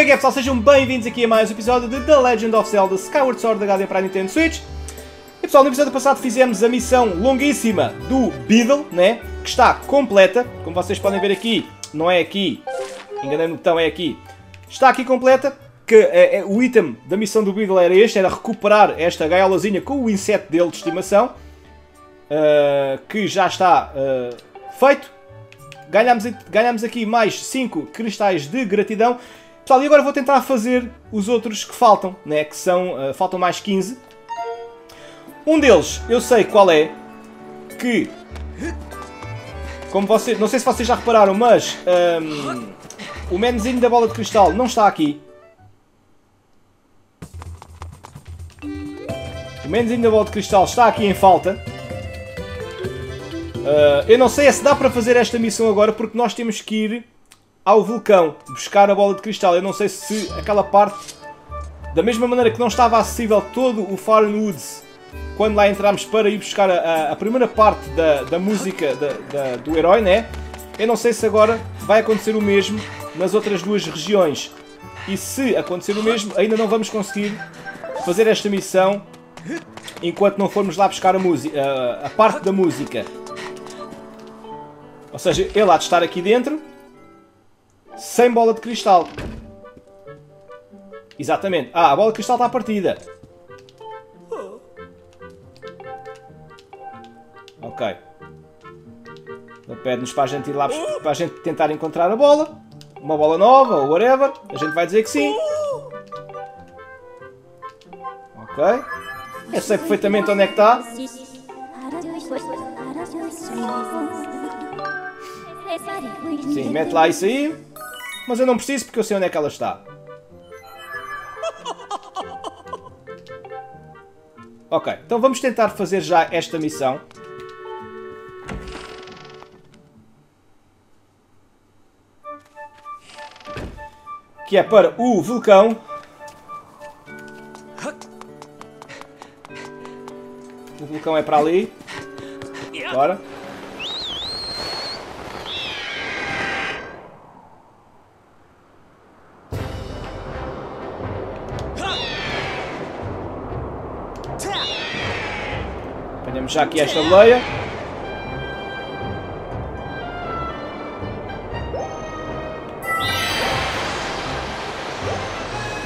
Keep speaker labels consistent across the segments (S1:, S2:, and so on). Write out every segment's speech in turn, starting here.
S1: Como é que é pessoal? Sejam bem-vindos aqui a mais um episódio de The Legend of Zelda Skyward Sword HD para a Nintendo Switch. E pessoal, no episódio passado fizemos a missão longuíssima do Beedle, né? Que está completa. Como vocês podem ver aqui, não é aqui, enganei-me no botão, é aqui. Está aqui completa. Que é, é, o item da missão do Beedle era este, era recuperar esta gaiolazinha com o inseto dele de estimação. Uh, que já está uh, feito. Ganhamos, ganhamos aqui mais 5 cristais de gratidão. Pessoal, e agora vou tentar fazer os outros que faltam, né? Que são, uh, faltam mais 15. Um deles, eu sei qual é, que, como vocês, não sei se vocês já repararam, mas um, o menzinho da bola de cristal não está aqui. O menzinho da bola de cristal está aqui em falta. Uh, eu não sei se dá para fazer esta missão agora, porque nós temos que ir ao vulcão buscar a bola de cristal. Eu não sei se aquela parte, da mesma maneira que não estava acessível todo o Foreign Woods quando lá entramos para ir buscar a, a primeira parte da, da música da, da, do herói, né? Eu não sei se agora vai acontecer o mesmo nas outras duas regiões. E se acontecer o mesmo, ainda não vamos conseguir fazer esta missão enquanto não formos lá buscar a, a, a parte da música. Ou seja, ele há de estar aqui dentro sem bola de cristal. Exatamente. Ah, a bola de cristal está partida. Ok. Pede-nos para a gente ir lá para a gente tentar encontrar a bola. Uma bola nova ou whatever. A gente vai dizer que sim. Ok. Eu sei perfeitamente onde é que está. Sim, mete lá isso aí. Mas eu não preciso porque eu sei onde é que ela está. Ok, então vamos tentar fazer já esta missão. Que é para o vulcão. O vulcão é para ali. Bora. Apanhamos já aqui esta boleia.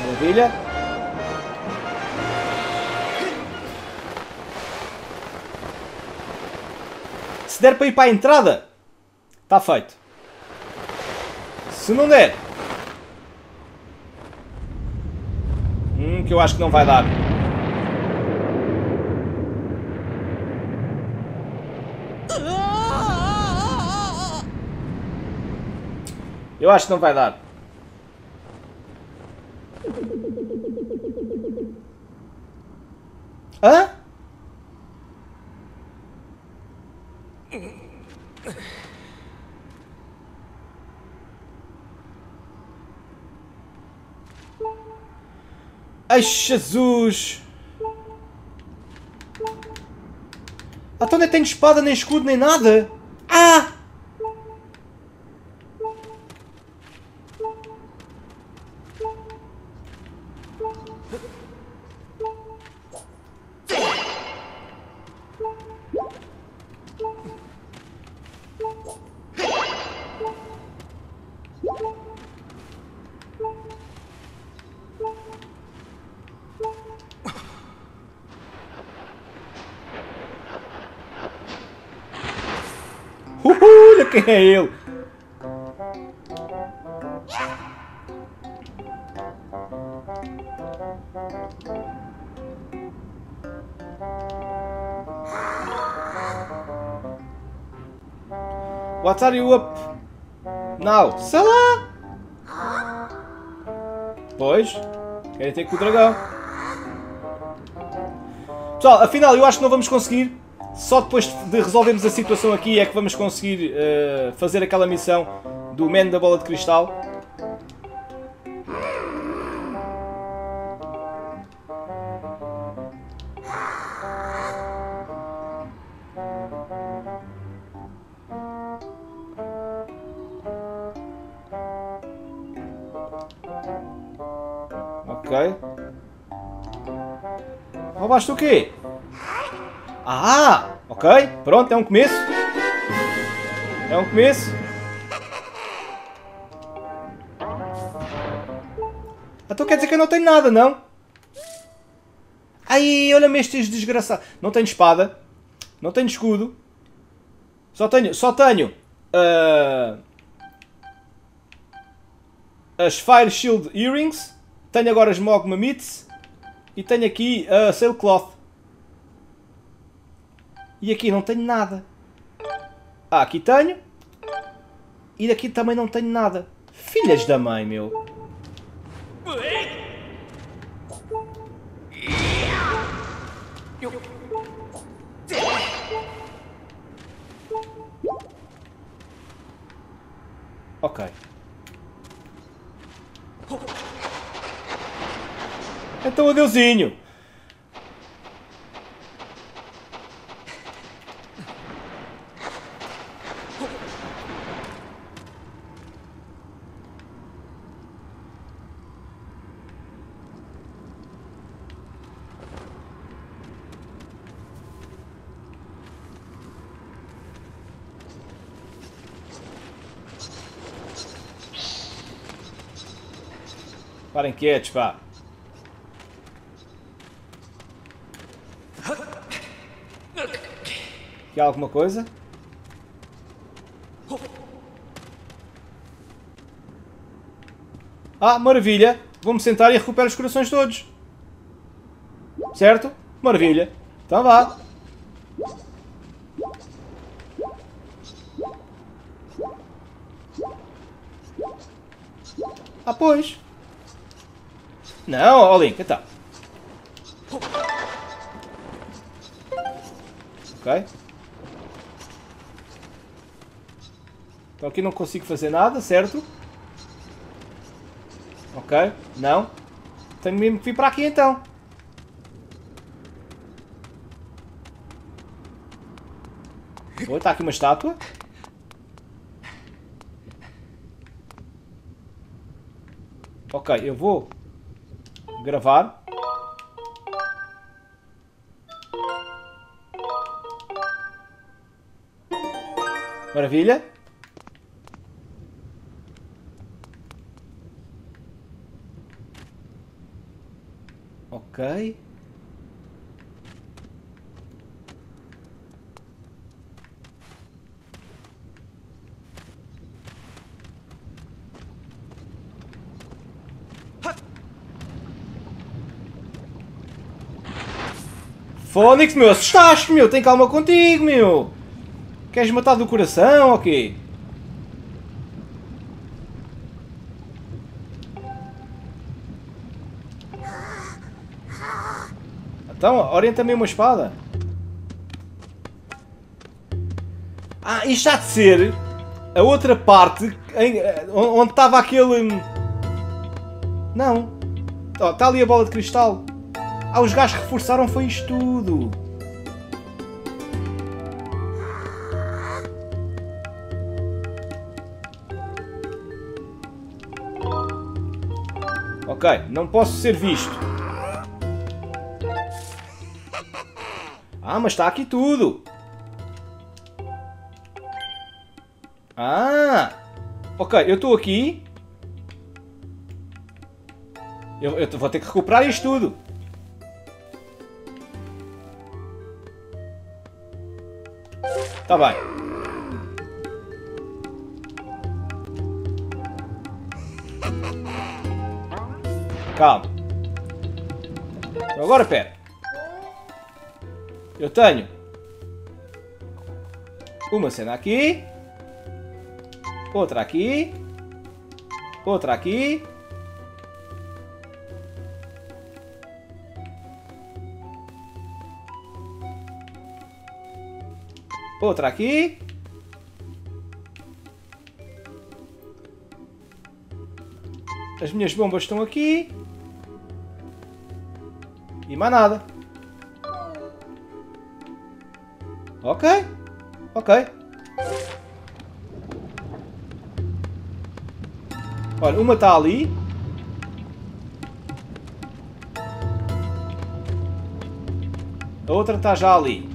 S1: Maravilha. Se der para ir para a entrada, está feito. Se não der, hum, que eu acho que não vai dar. Eu acho que não vai dar. Hã? Ai, Jesus! Então nem tenho espada, nem escudo, nem nada! Ah! é ele! What are you up now? Sei lá! Pois, querem ter com o dragão. Pessoal, afinal eu acho que não vamos conseguir só depois de resolvermos a situação aqui é que vamos conseguir uh, fazer aquela missão do Man da Bola de Cristal. Ok. Roubaste o quê? Ah! Ok, pronto, é um começo. É um começo. Então quer dizer que eu não tenho nada, não? Ai, olha-me estes desgraçados. Não tenho espada. Não tenho escudo. Só tenho... Só tenho... Uh, as Fire Shield Earrings. Tenho agora as Mogma Meats. E tenho aqui a uh, Sailcloth. E aqui não tenho nada. Ah, aqui tenho. E daqui também não tenho nada. Filhas da mãe, meu. Ok. Então adeusinho. Parem quietos, pá. Aqui há alguma coisa? Ah, maravilha! Vou-me sentar e recupero os corações todos. Certo? Maravilha. Então vá. Ah, pois. Não, ó Link, então. Ok. Então aqui não consigo fazer nada, certo? Ok, não. Tenho mesmo que vir para aqui então. Oi, está aqui uma estátua. Ok, eu vou gravar. Maravilha. Ok. Fónix, meu, assustaste, meu. Tem calma contigo, meu. Queres matar do coração ou quê? Então, orienta-me uma espada. Ah, isto há de ser a outra parte em, onde estava aquele... Não. Está oh, ali a bola de cristal. Ah, os gajos reforçaram foi isto tudo. Ok, não posso ser visto. Ah, mas está aqui tudo. Ah! Ok, eu estou aqui. Eu, eu vou ter que recuperar isto tudo. Tá bem. Calma. Agora pera. Eu tenho uma cena aqui. Outra aqui. Outra aqui. Outra aqui. As minhas bombas estão aqui. E mais nada. Ok. Ok. Olha, uma está ali. A outra está já ali.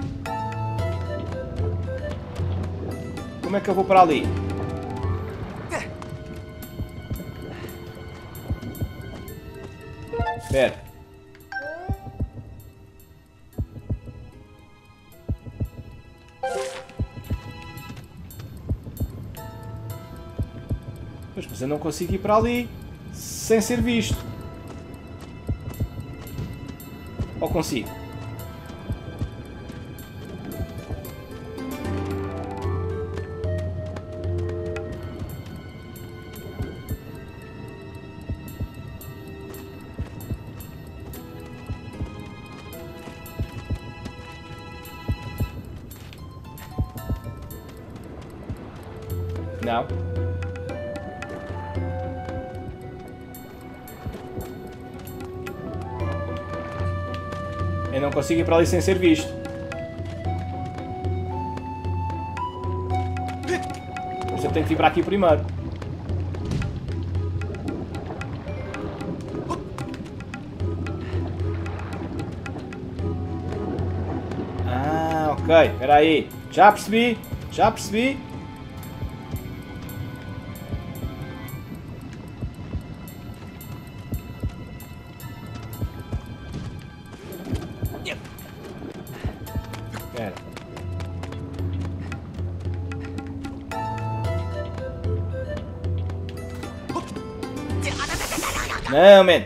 S1: Como é que eu vou para ali? Espera. Pois, mas eu não consigo ir para ali sem ser visto. Ou consigo? Não. Eu não consigo ir para ali sem ser visto. Isso eu tenho que vir para aqui primeiro. Ah, ok. Espera aí. Já percebi. Já percebi. Não, man.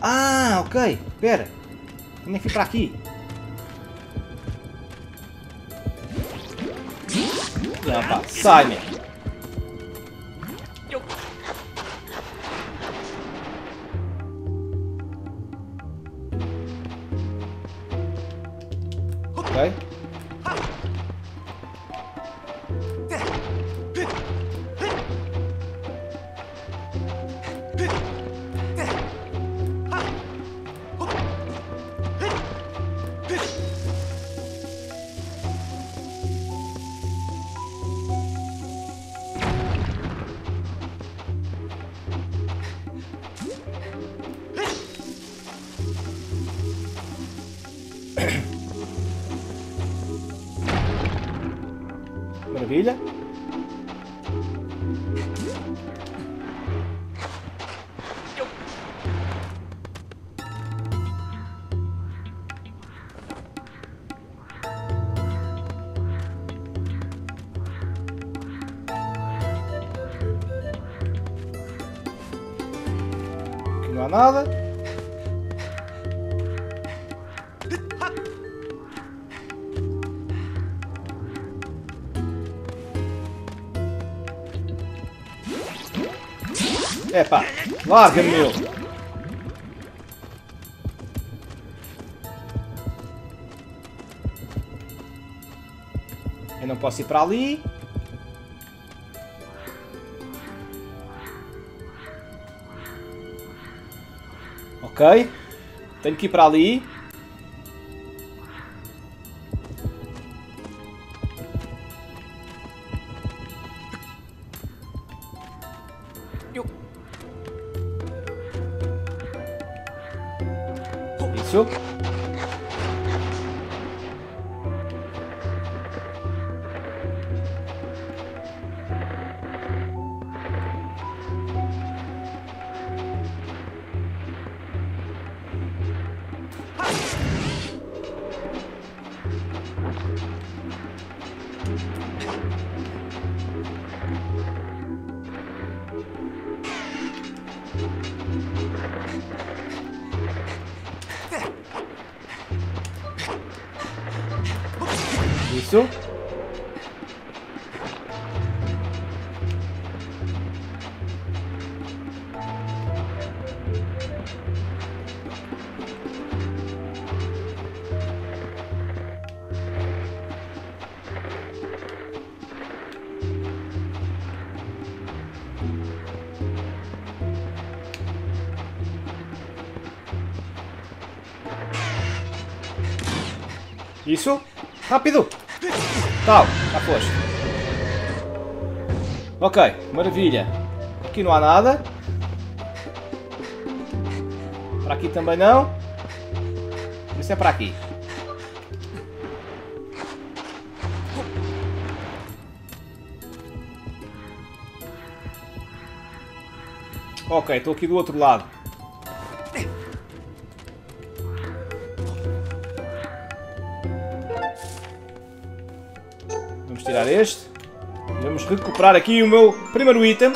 S1: Ah, ok. Tinha que ir para aqui. Não, pá. Sai, man. Ok. Epá, larga-me, meu. Eu não posso ir para ali. Ok. Tenho que ir para ali. Maravilha. Aqui não há nada. Para aqui também não. Isso é para aqui. Ok, estou aqui do outro lado. Vamos tirar este. Vamos recuperar aqui o meu primeiro item.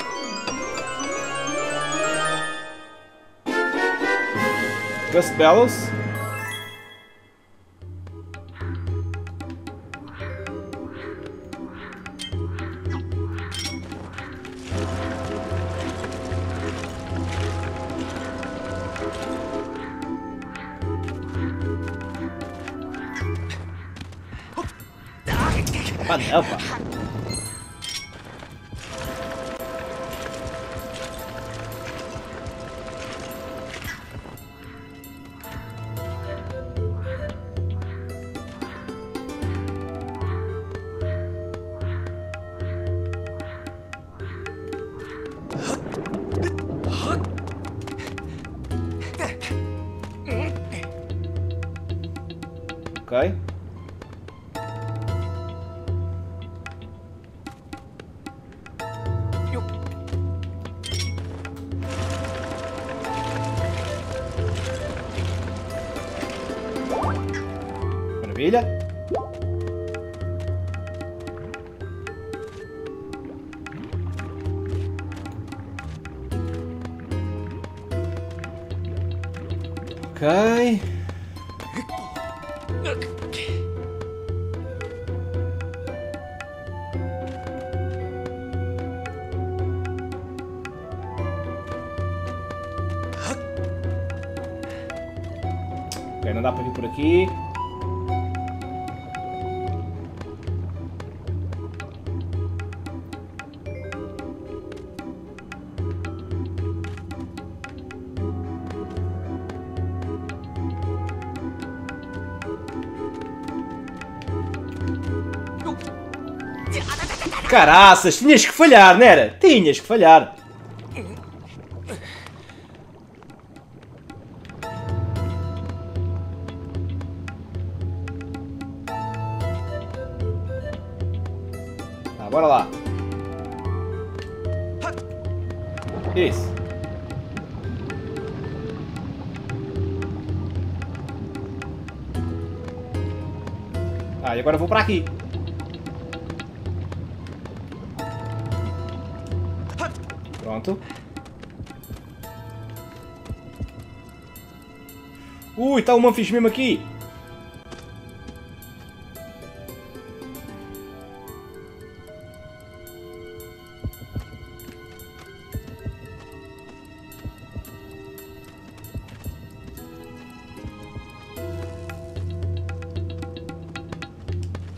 S1: Gust Bellows. Ok, não dá para vir por aqui. Caraças, tinhas que falhar, não era? Tinhas que falhar. Ah, bora lá. Isso. Ah, e agora eu vou para aqui. Tá o Manfish mesmo aqui.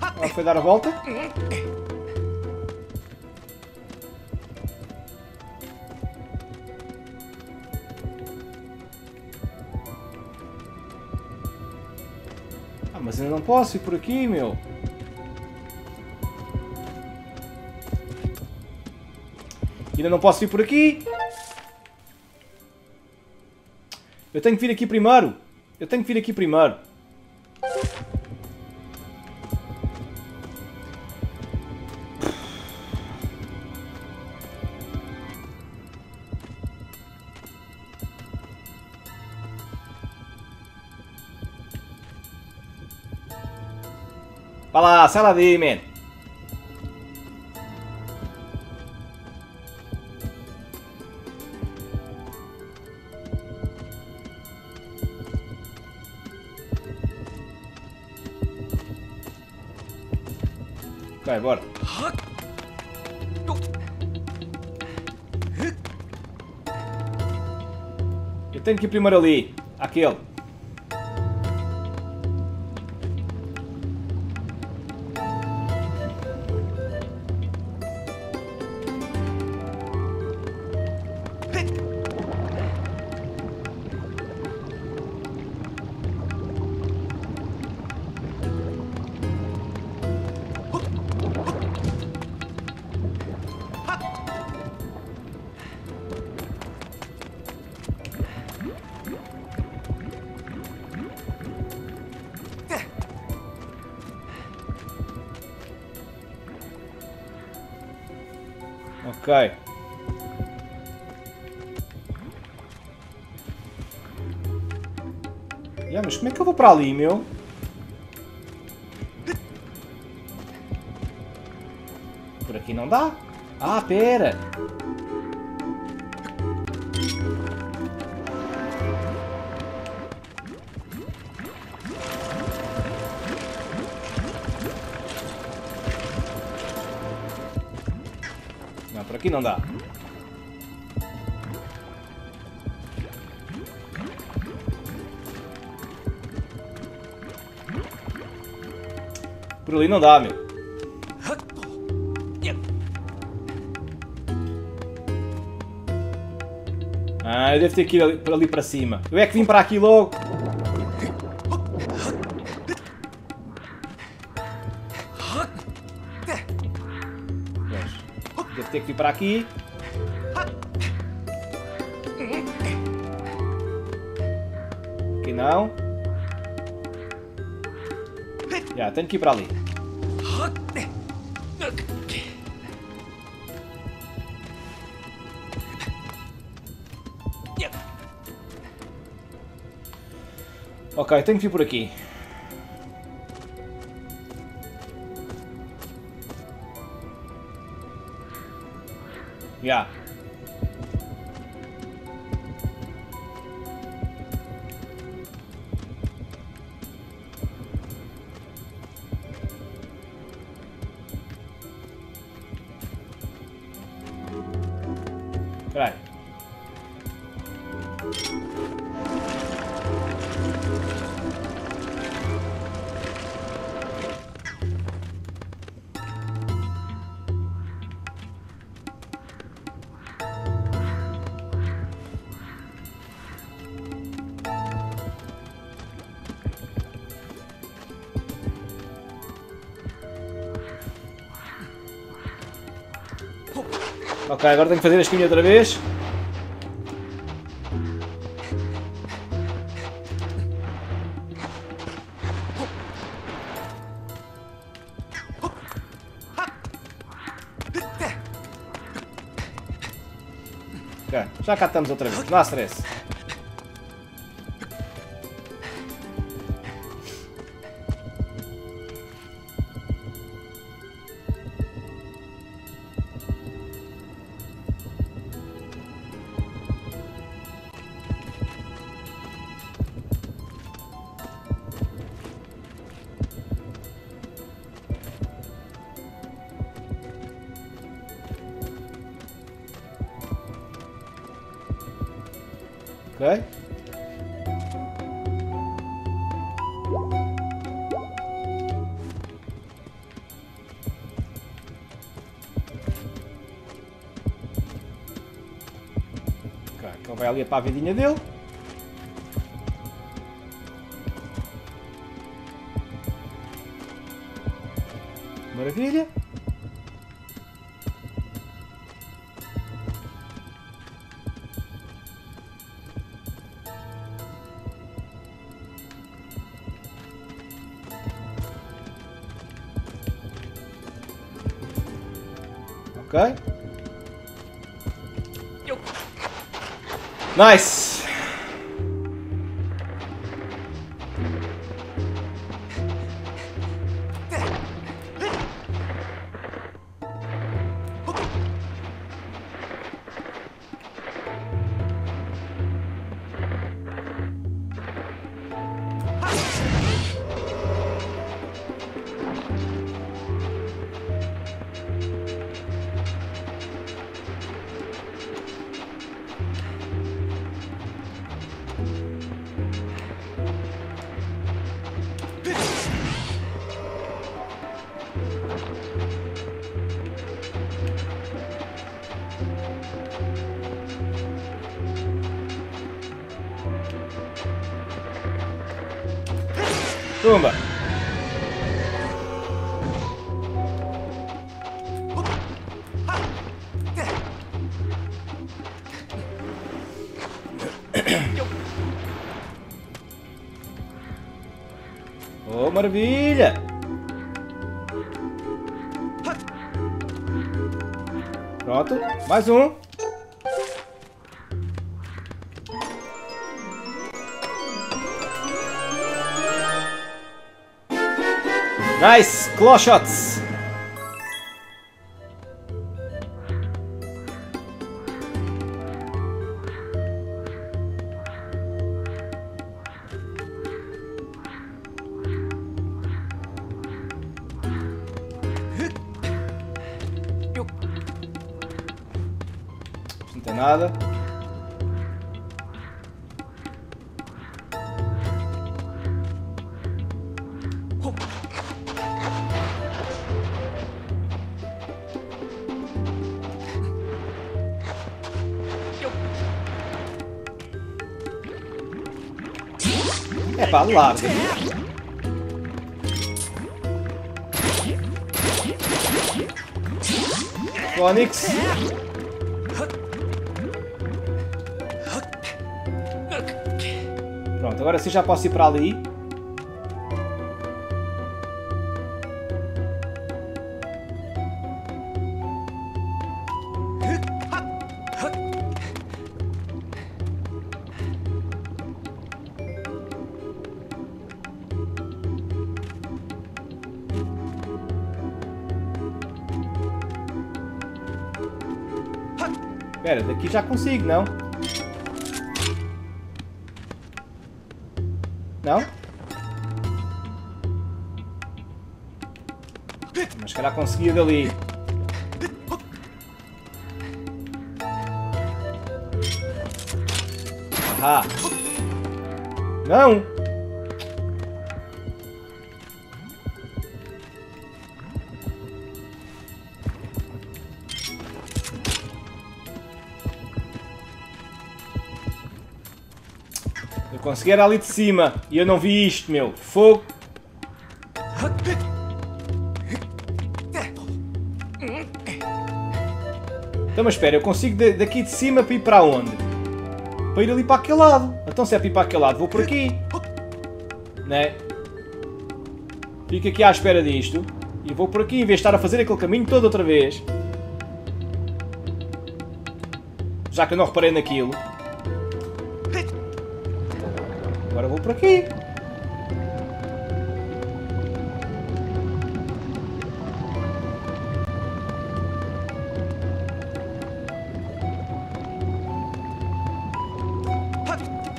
S1: Ah, foi dar a volta. Posso ir por aqui, meu. Ainda não posso ir por aqui. Eu tenho que vir aqui primeiro. Eu tenho que vir aqui primeiro. Vai sai lá daí, man. Ok, bora. Eu tenho que ir primeiro ali. Aquele. Ok. Yeah, mas como é que eu vou para ali, meu? Por aqui não dá. Ah, pera. Dá. Por ali não dá, meu. Ah, eu devo ter que ir ali, para ali para cima. Eu é que vim para aqui logo. Para aqui. Aqui não. Já, tenho que ir para ali. Ok, tenho que vir por aqui. Já. Ok, agora tenho que fazer este caminho outra vez. Ok, já cá estamos outra vez, não há stress. Ok? Ok, então vai ali para a vidinha dele. Maravilha. Nice. Tumba. Maravilha! Pronto, mais um. Nice! Claw shots! Onix. Pronto, agora sim já posso ir para ali. Daqui já consigo, não? Não? Mas calhar conseguia dali. Ah! Não! Consegui era ali de cima e eu não vi isto, meu. Fogo. Então, mas espera, eu consigo de- daqui de cima para ir para onde? Para ir ali para aquele lado. Então, se é para ir para aquele lado, vou por aqui. Né? Fico aqui à espera disto. E vou por aqui, em vez de estar a fazer aquele caminho todo outra vez. Já que eu não reparei naquilo. Agora vou por aqui.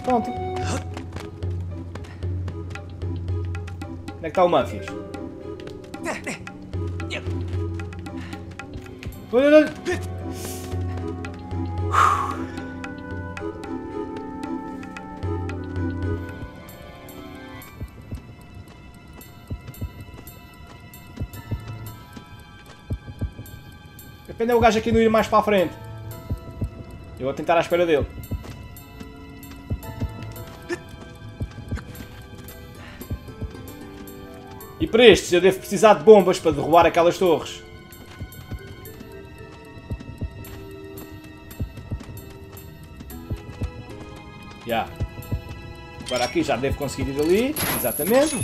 S1: Pronto. Onde é que está o Manfias? Olha, olha. Depende o gajo aqui não ir mais para a frente. Eu vou tentar à espera dele. E para estes eu devo precisar de bombas para derrubar aquelas torres. Já. Agora aqui já devo conseguir ir ali. Exatamente.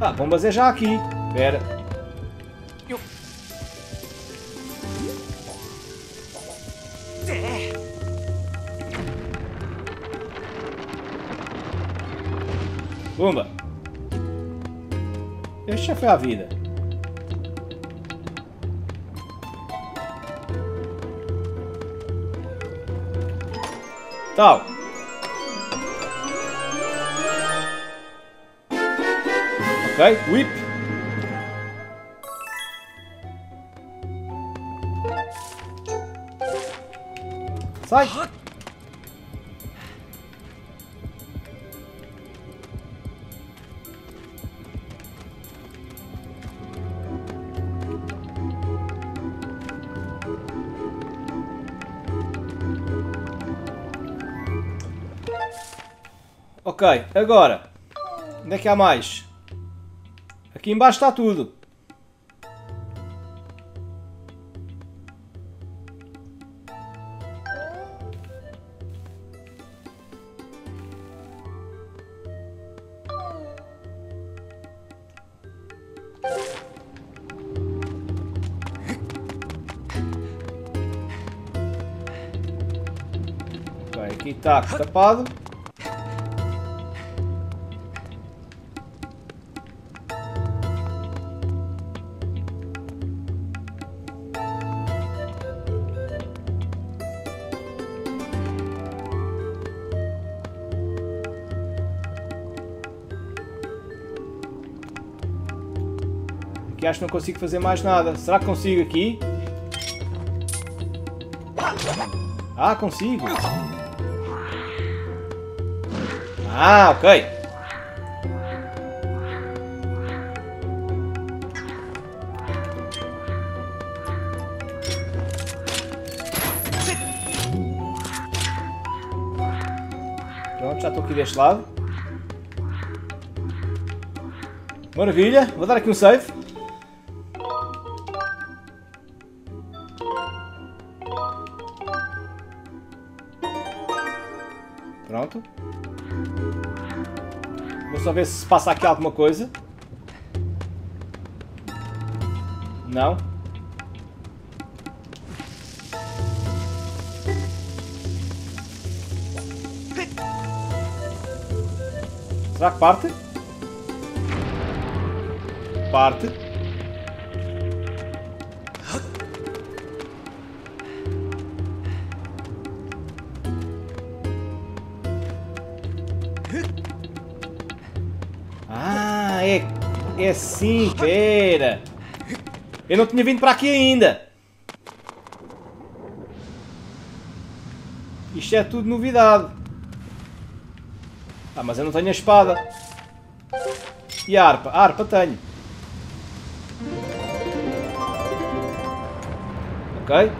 S1: Ah, bombas é já aqui. Espera. Bomba. Este já foi a vida. Tal. Ok, whip. Sai. Ok, agora. Onde é que há mais? Aqui embaixo está tudo. Bem, aqui está tapado. Que não consigo fazer mais nada. Será que consigo aqui? Ah, consigo. Ah, ok. Pronto, já estou aqui deste lado. Maravilha, vou dar aqui um save. Só ver se passa aqui alguma coisa. Não. Será que parte? Parte. É sim, pera. Eu não tinha vindo para aqui ainda. Isto é tudo novidade. Ah, mas eu não tenho a espada. E a harpa? A harpa tenho. Ok.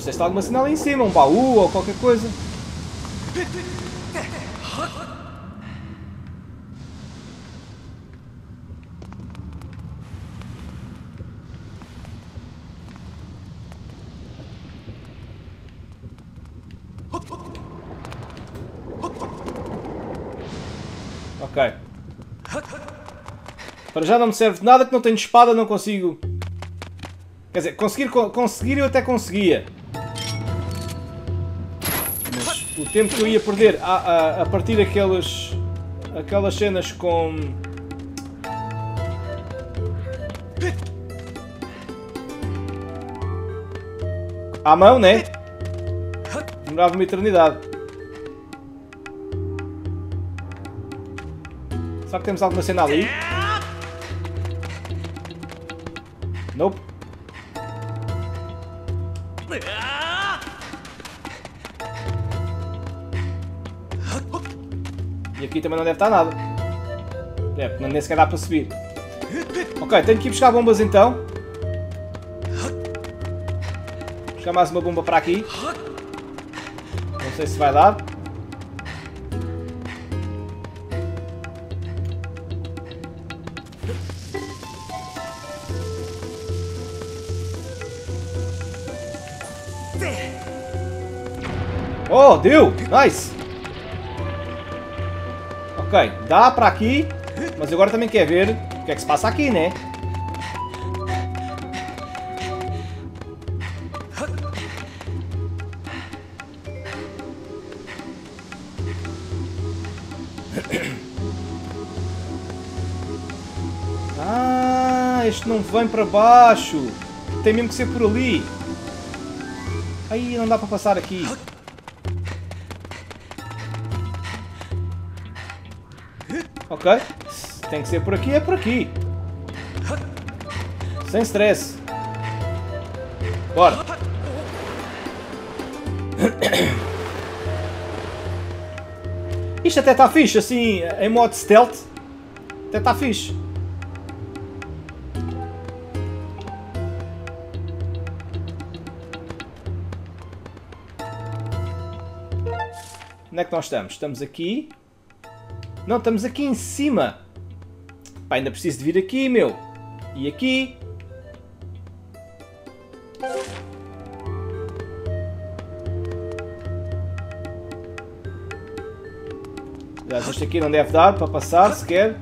S1: Não sei se está alguma cena lá em cima, um baú ou qualquer coisa. Ok. Para já não me serve de nada que não tenho espada, não consigo. Quer dizer, conseguir, conseguir eu até conseguia. Tempo que eu ia perder a, a, a partir daquelas aquelas cenas com. À mão, né? Demorava uma eternidade. Será que temos alguma cena ali? Aqui também não deve estar nada. É, nem sequer dá para subir. Ok, tenho que ir buscar bombas então. Buscar mais uma bomba para aqui. Não sei se vai dar. Oh, deu! Nice! Ok, dá para aqui, mas agora também quer ver o que é que se passa aqui, né? Ah, este não vem para baixo. Tem mesmo que ser por ali. Aí não dá para passar aqui. Ok. Tem que ser por aqui, é por aqui. Sem stress. Bora. Isto até está fixe, assim, em modo stealth. Até está fixe. Onde é que nós estamos? Estamos aqui. Não, estamos aqui em cima. Pá, ainda preciso de vir aqui, meu. E aqui. Este aqui não deve dar para passar sequer.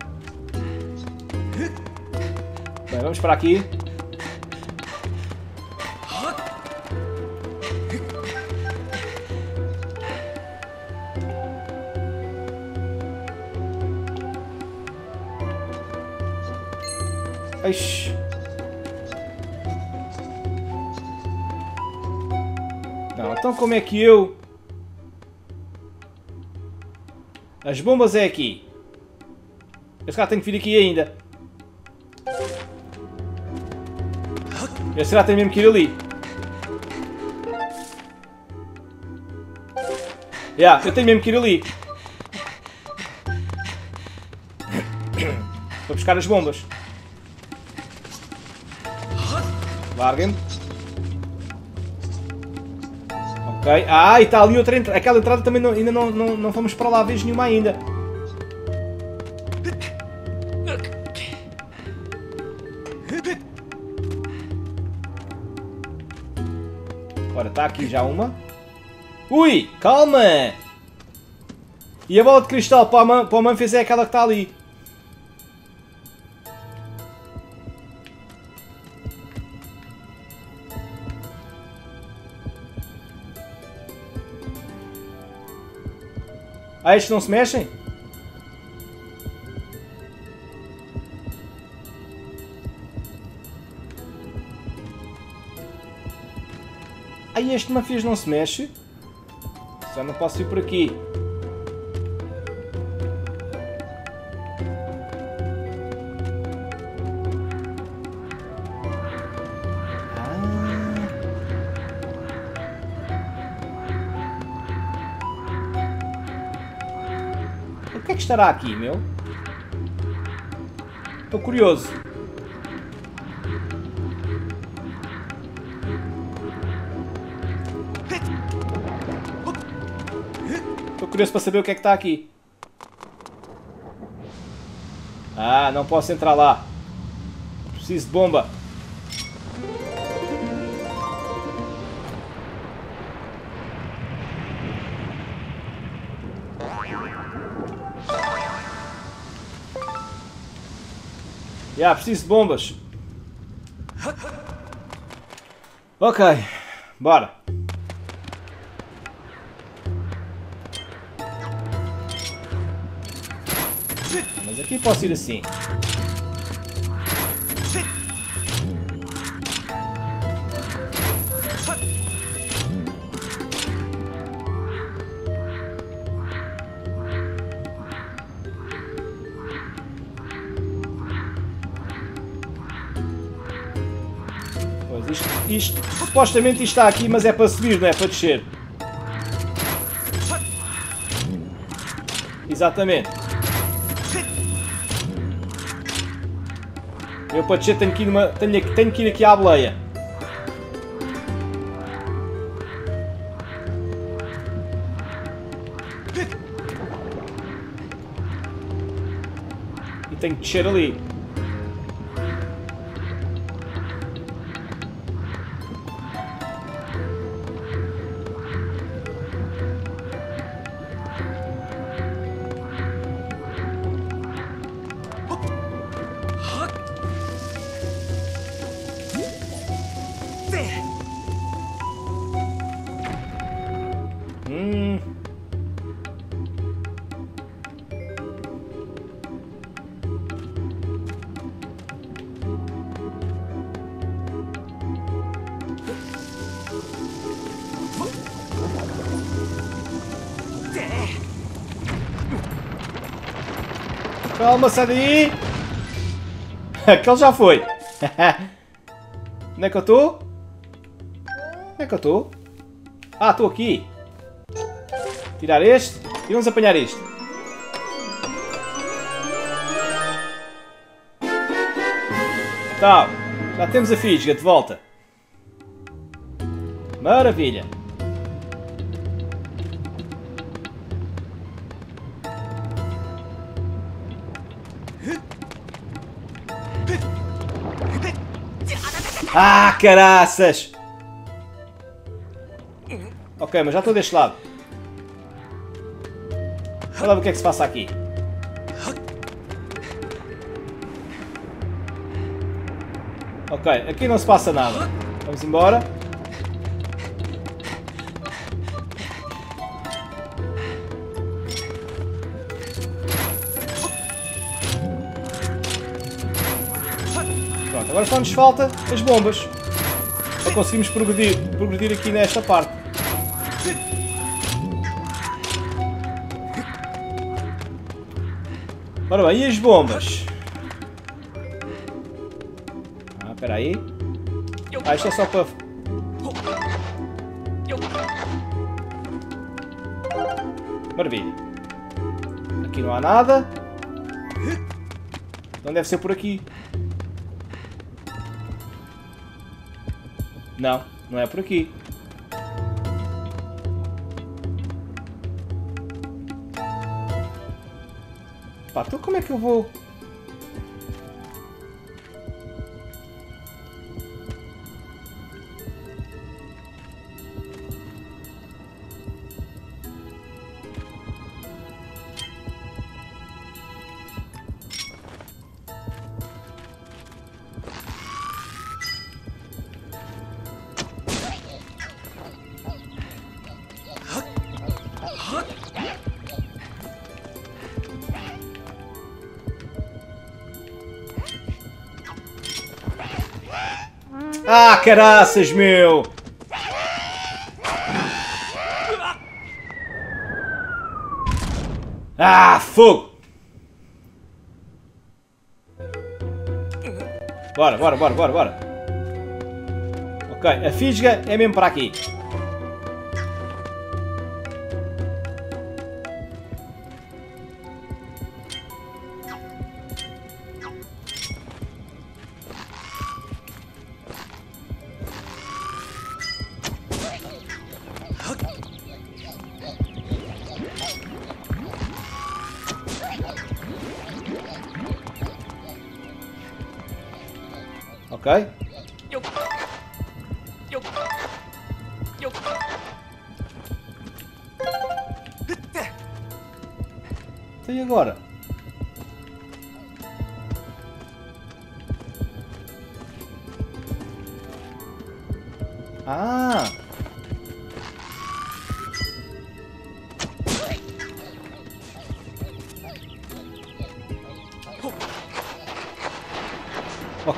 S1: Bem, vamos para aqui. Não, então como é que eu... As bombas é aqui. Esse cara tem que vir aqui ainda. Esse cara tem mesmo que ir ali. Yeah, eu tenho mesmo que ir ali. Vou buscar as bombas. Larguem-me. Ok. Ah, e está ali outra entrada. Aquela entrada também não, ainda não, não, não fomos para lá vez nenhuma ainda. Ora, está aqui já uma. Ui, calma! E a bola de cristal para, Man para o Memphis é aquela que está ali. Ah, estes não se mexem? Ah, este Memphis não se mexe? Só não posso ir por aqui. Estará aqui, meu? Estou curioso. Estou curioso para saber o que é que está aqui. Ah, não posso entrar lá. Preciso de bomba. Yeah, preciso de bombas. Ok, bora. Mas aqui posso ir assim. Supostamente isto está aqui, mas é para subir, não é para descer. Exatamente. Eu para descer tenho que ir, numa, tenho, tenho que ir aqui à boleia. E tenho que descer ali. Calma, sai daí! Aquele já foi! Onde é que eu estou? Onde é que eu estou? Ah, estou aqui! Tirar este e vamos apanhar este. Tá, já temos a fisga de volta. Maravilha. Ah, caraças! Ok, mas já estou deste lado. Olha lá o que é que se passa aqui. Ok, aqui não se passa nada. Vamos embora. Agora só nos falta as bombas. Para conseguirmos progredir, progredir aqui nesta parte. Ora bem, e as bombas? Ah, espera aí. Ah, isto é só para... Maravilha. Aqui não há nada. Então deve ser por aqui. Não, não é por aqui. Pá, então como é que eu vou... Ah, caraças, meu! Ah, fogo! Bora, bora, bora, bora, bora. Ok, a fisga é mesmo para aqui.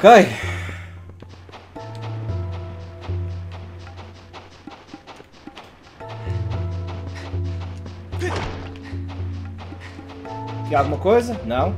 S1: Ok. Aqui alguma coisa? Não.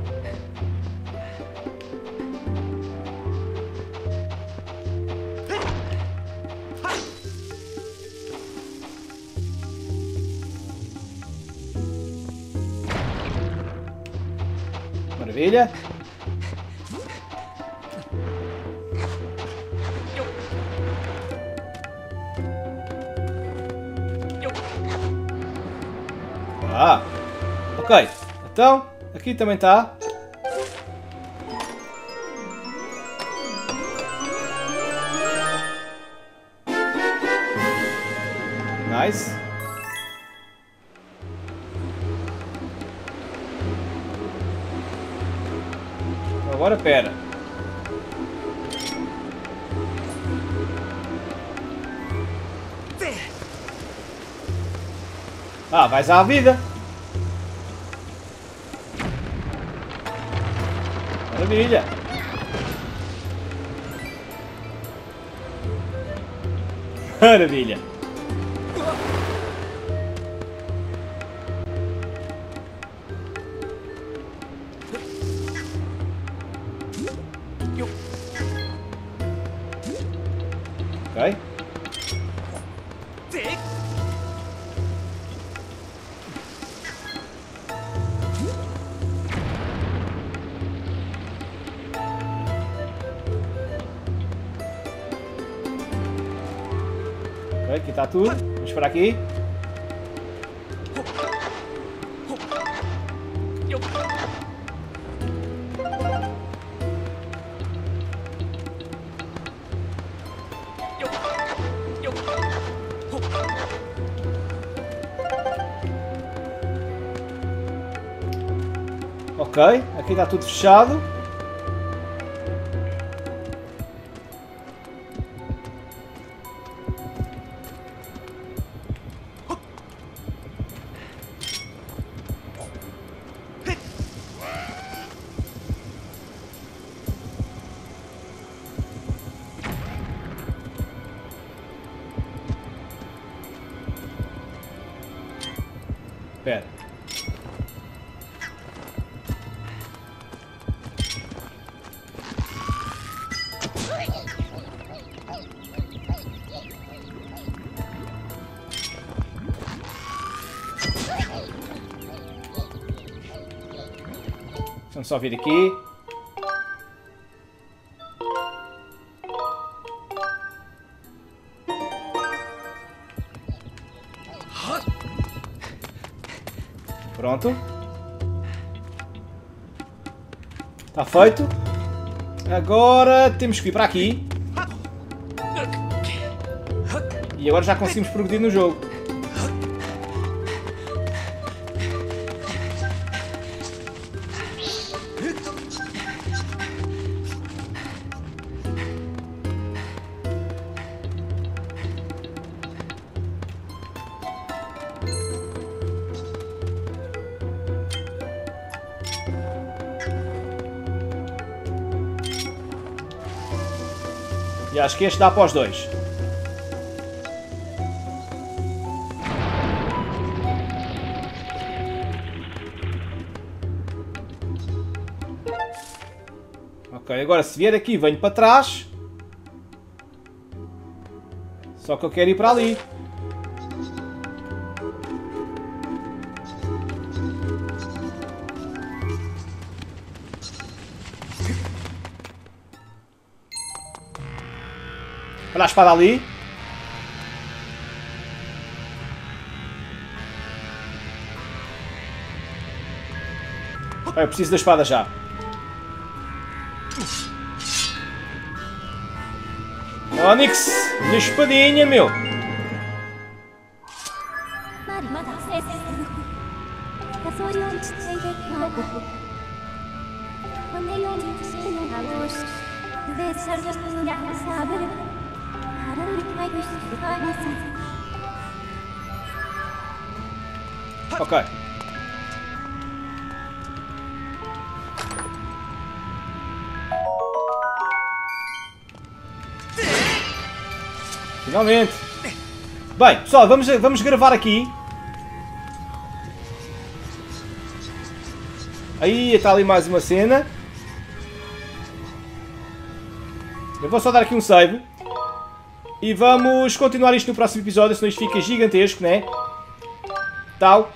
S1: Então, aqui também está. Nice. Agora pera. Ah, vais à vida. Maravilha. Maravilha. Aqui está tudo. Vamos para aqui. Ok, aqui está tudo fechado. Só vir aqui. Pronto. Está feito. Agora temos que vir para aqui. E agora já conseguimos progredir no jogo. Acho que este dá para os dois. Ok, agora se vier aqui venho para trás. Só que eu quero ir para ali. Espada ali. Eu preciso da espada já. Onix, minha espadinha, meu. Ok. Finalmente. Bem, pessoal, vamos, vamos gravar aqui. Aí está ali mais uma cena. Eu vou só dar aqui um save. E vamos continuar isto no próximo episódio, senão isto fica gigantesco, né? Tal.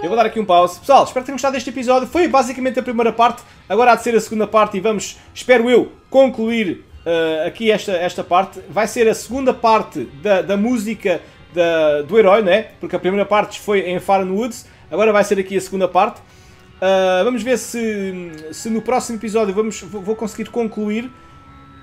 S1: Eu vou dar aqui um pause. Pessoal, espero que tenham gostado deste episódio. Foi basicamente a primeira parte. Agora há de ser a segunda parte e vamos, espero eu, concluir uh, aqui esta, esta parte. Vai ser a segunda parte da, da música da, do herói, né? Porque a primeira parte foi em Farn Woods. Agora vai ser aqui a segunda parte. Uh, vamos ver se, se no próximo episódio vamos, vou vou conseguir concluir.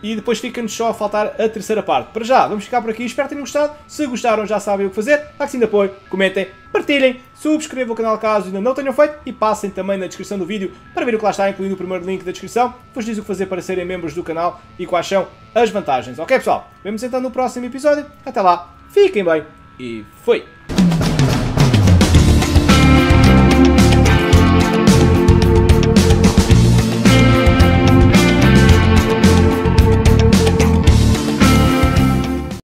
S1: E depois fica-nos só a faltar a terceira parte. Para já, vamos ficar por aqui. Espero que tenham gostado. Se gostaram, já sabem o que fazer. Like de apoio, comentem, partilhem, subscrevam o canal caso ainda não tenham feito e passem também na descrição do vídeo para ver o que lá está, incluindo o primeiro link da descrição. Vos diz o que fazer para serem membros do canal e quais são as vantagens. Ok, pessoal? Vemos então no próximo episódio. Até lá, fiquem bem e fui!